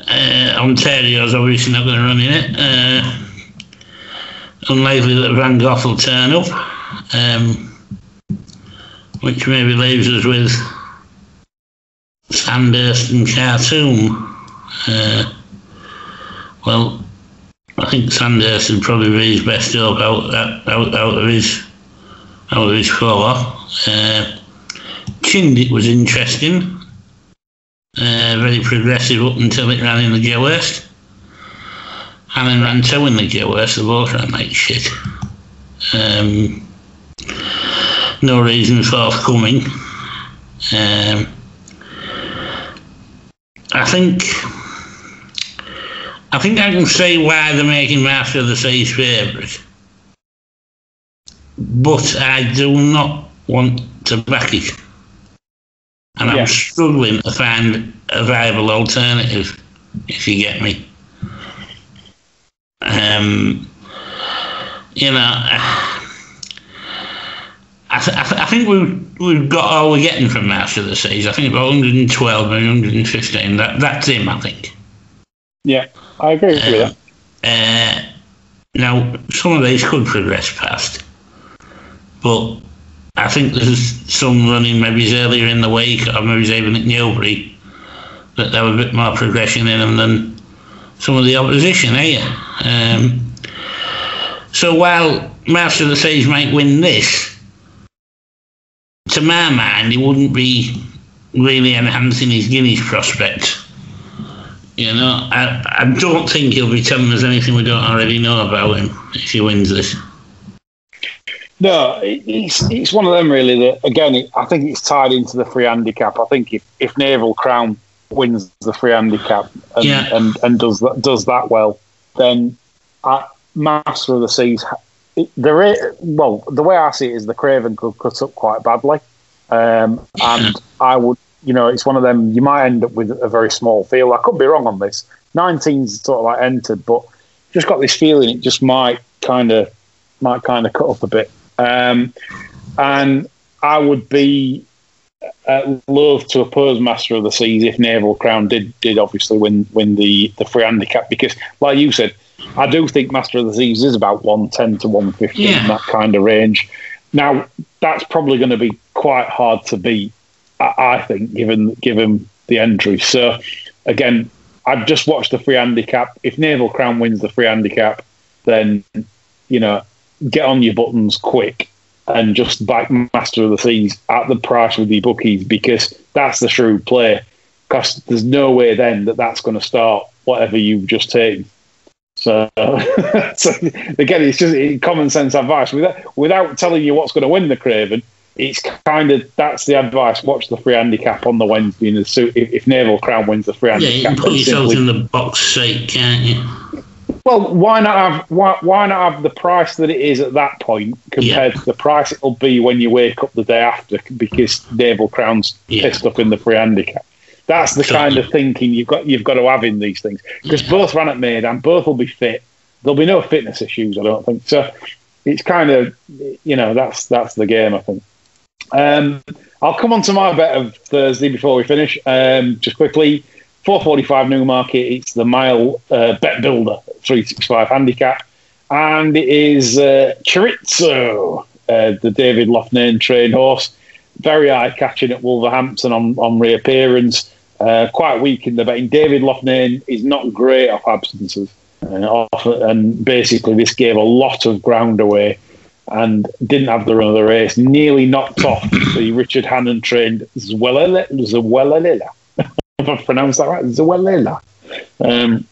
uh, Ontario's obviously not going to run in it. Uh, unlikely that Van Gogh will turn up. Um, which maybe leaves us with Sandhurst and Khartoum. Uh, well, I think Sandhurst would probably be his best hope out, out, out of his out of his four. Uh, Chindit was interesting, uh, very progressive up until it ran in the Dewhurst. And then ran two in the Dewhurst, they both ran like shit. Um, no reason forthcoming. Um, I think I think I can say why they're making Master of the Seas favourite, but I do not want to back it, and Yeah. I'm struggling to find a viable alternative. If you get me, um, you know. I, th- I, th- I think we've, we've got all we're getting from Master of the Seas. I think about 112, maybe 115. That, that's him, I think. Yeah, I agree with that. Uh, now, some of these could progress past, but I think there's some running maybe earlier in the week or maybe even at Newbury that have a bit more progression in them than some of the opposition here. Um, so while Master of the Seas might win this, to my mind, he wouldn't be really enhancing his Guineas prospects. You know, I, I don't think he'll be telling us anything we don't already know about him if he wins this. No, it's it's one of them really that again. It, I think it's tied into the free handicap. I think if, if Naval Crown wins the free handicap and Yeah. and, and does that does that well, then Master of the Seas. It, the ra- well, the way I see it is the Craven could cut up quite badly, um, and I would, you know, it's one of them. You might end up with a very small field. I could be wrong on this. 19's sort of like entered, but just got this feeling it just might kind of might kind of cut up a bit. Um, and I would be uh, loath to oppose Master of the Seas if Naval Crown did did obviously win win the the free handicap because, like you said, I do think Master of the Seas is about one ten to one fifteen Yeah. that kind of range. Now that's probably going to be quite hard to beat, I, I think, given given the entry. So again, I've just watched the free handicap. If Naval Crown wins the free handicap, then you know get on your buttons quick and just back Master of the Seas at the price with your bookies because that's the shrewd play. Because there's no way then that that's going to start whatever you've just taken. So, so again, it's just common sense advice without without telling you what's going to win the Craven. It's kind of that's the advice. Watch the free handicap on the Wednesday. And if, if Naval Crown wins the free handicap. Yeah, you can put yourself simply- in the box seat, can't you? Well, why not have why, why not have the price that it is at that point compared to the price it'll be when you wake up the day after because Naval Crown's Yeah. pissed up in the free handicap. That's the kind of thinking you've got you've got to have in these things because both ran at Maid and both will be fit. There'll be no fitness issues, I don't think. So it's kind of you know that's that's the game. I think. Um, I'll come on to my bet of Thursday before we finish. Um, just quickly, 445 Newmarket. It's the mile uh, bet builder 365 handicap, and it is uh, uh, the David Loughnane trained horse. Very eye catching at Wolverhampton on, on reappearance. Uh, quite weak in the betting. David Loughnane is not great off absences. And, off, and basically, this gave a lot of ground away and didn't have the run of the race. Nearly knocked off the Richard Hannon trained Zwelela. Zwelela. If I pronounced that right, Zwelela. Um,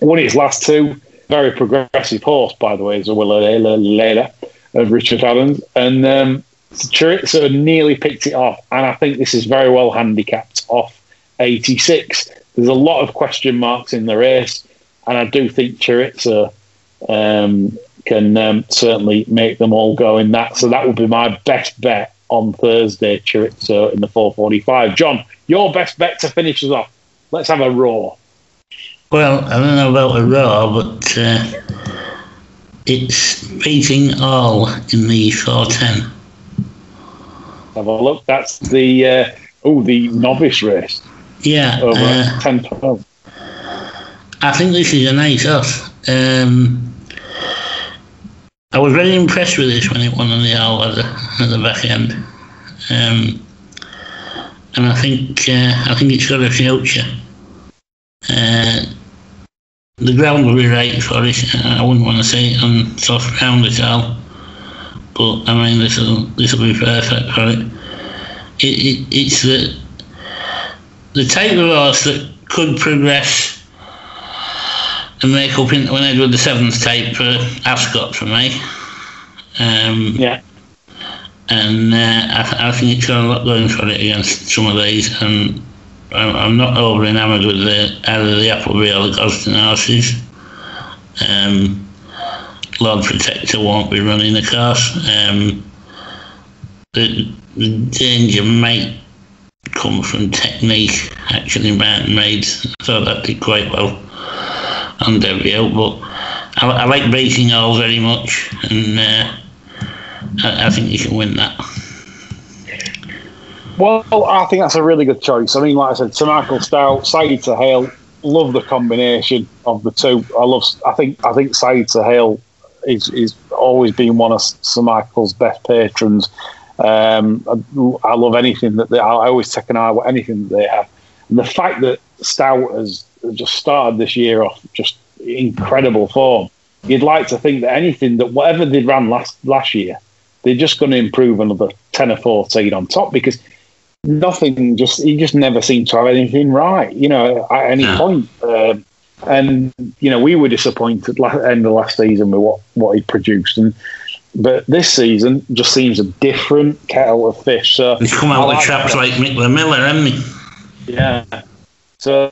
won its last two. Very progressive horse, by the way, Zwelela of Richard Hannon. And um, Chorizo nearly picked it off. And I think this is very well handicapped off 86. There's a lot of question marks in the race. And I do think Chorizo um, can um, certainly make them all go in that. So that would be my best bet on Thursday, Chorizo in the 445. John, your best bet to finish us off. Let's have a roar. Well, I don't know about a roar, but uh, it's beating all in the 410. Have a look. That's the uh, oh the novice race. Yeah, over uh, 10 12. I think this is a nice horse. Um, I was very impressed with this when it won on the owl at the, at the back end, um, and I think uh, I think it's got a future. Uh, the ground will be right for it. I wouldn't want to say it on soft ground at all, but I mean this will this will be perfect for it. it, it it's the the type of horse that could progress and make up in when I do the seventh type for Ascot for me. Um, Yeah. and uh, I, I think it's got a lot going for it against some of these, and I'm, I'm not over enamoured with the either the Appleby or the Gosden horses. Um, Lord Protector won't be running the course. Um, the, the danger might come from technique. Actually, Martin made so that did quite well on debut, but I, I like Breaking All very much, and uh, I, I think you can win that. Well, I think that's a really good choice. I mean, like I said, Sir Michael Stoute, Saeed Suhail, love the combination of the two. I love. I think. I think Saeed Suhail is is always been one of Sir Michael's best patrons. Um, I, I love anything that they. I always take an eye at anything that they have, and the fact that Stoute has just started this year off just incredible form. You'd like to think that anything that whatever they ran last last year, they're just going to improve another ten or fourteen on top because nothing just he just never seemed to have anything right, you know, at any point. Um, and you know, we were disappointed la- end of last season with what what he produced, and but this season just seems a different kettle of fish. So He's come out with like traps that. like Mick Miller, hasn't he? Yeah. So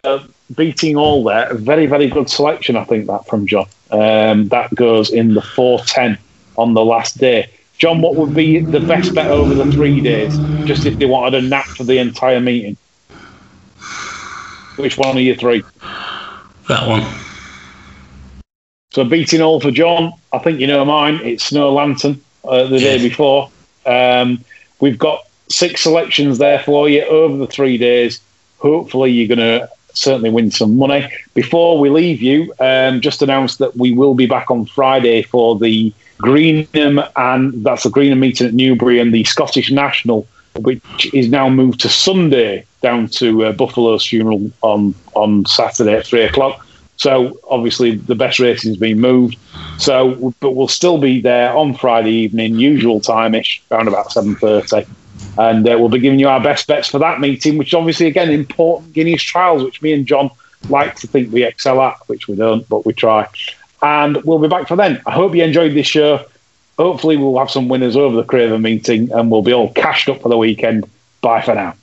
beating all there, a very, very good selection, I think, that from John. Um, that goes in the 410 on the last day. John, what would be the best bet over the three days? Just if they wanted a nap for the entire meeting. Which one of you three? That one. So beating all for John, I think you know mine. It's Snow Lantern uh, the day before. Um, we've got six selections there for you over the three days. Hopefully, you're going to certainly win some money. Before we leave you, um, just announce that we will be back on Friday for the Greenham and that's the Greenham meeting at Newbury and the Scottish National, which is now moved to Sunday down to uh, Buffalo's funeral on on Saturday at three o'clock. So obviously the best racing has been moved. So, but we'll still be there on Friday evening, usual time-ish, around about seven thirty, and uh, we'll be giving you our best bets for that meeting. Which obviously, again, important Guineas trials, which me and John like to think we excel at, which we don't, but we try. And we'll be back for then. I hope you enjoyed this show. Hopefully, we'll have some winners over the Craven meeting, and we'll be all cashed up for the weekend. Bye for now.